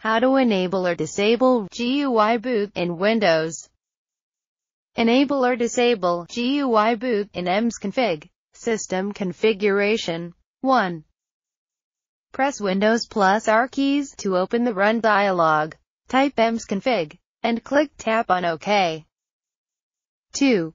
How to enable or disable GUI boot in Windows. Enable or disable GUI boot in msconfig. System configuration. 1. Press Windows plus R keys to open the Run dialog. Type msconfig and click tap on OK. 2.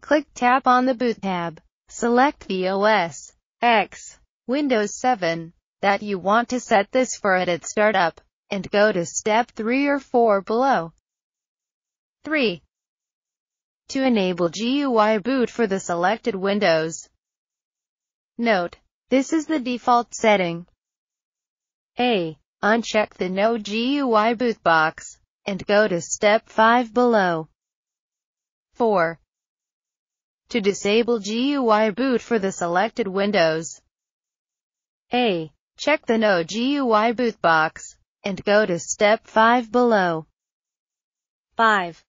Click tap on the Boot tab. Select the OS X Windows 7 that you want to set this for it at startup, and go to step 3 or 4 below. 3. To enable GUI boot for the selected Windows. Note, this is the default setting. A. Uncheck the No GUI boot box, and go to step 5 below. 4. To disable GUI boot for the selected Windows. A. Check the No GUI boot box, and go to step 5 below. 5.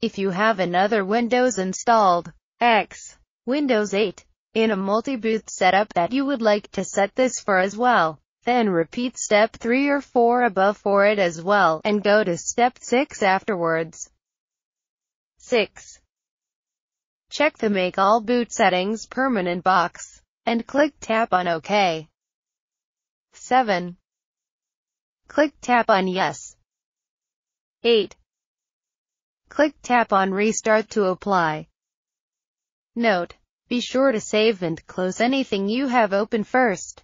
If you have another Windows installed, X, Windows 8, in a multi-boot setup that you would like to set this for as well, then repeat step 3 or 4 above for it as well, and go to step 6 afterwards. 6. Check the Make All Boot Settings permanent box, and click tap on OK. 7. Click tap on Yes. 8. Click tap on Restart to apply. Note, be sure to save and close anything you have open first.